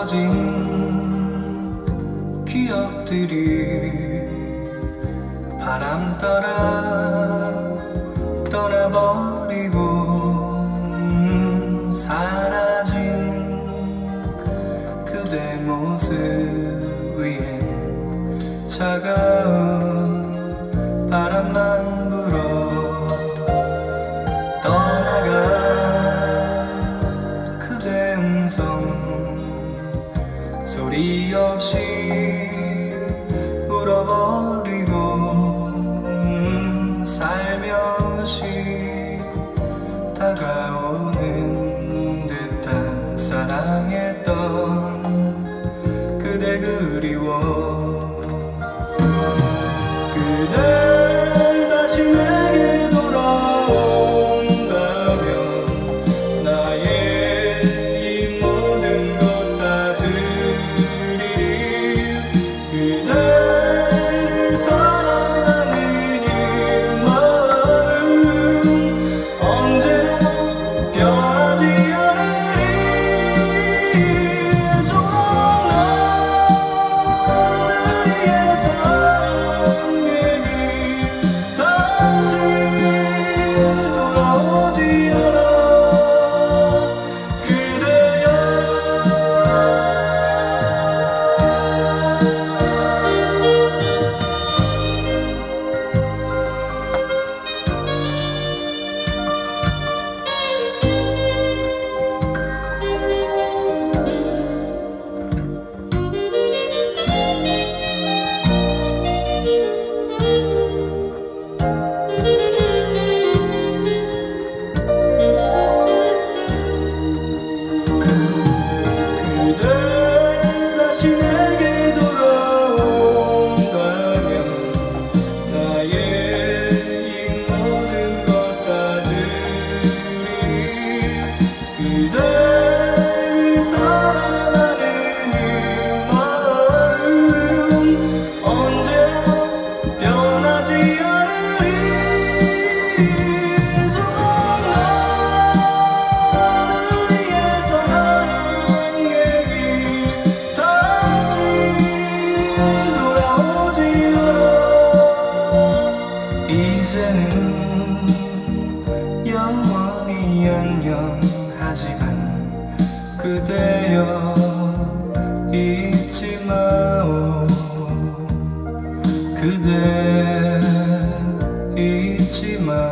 흩어진 기억들이 바람 따라 떠나버리고 사라진 그대 모습 위에 차가운 소리 없이 울어버리 돌아오지 않아 이제는 영원히 연연하지만 그대여 잊지 마오. 그대 잊지 마